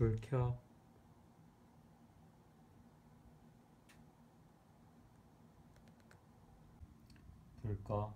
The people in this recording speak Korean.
불 켜. 불 꺼.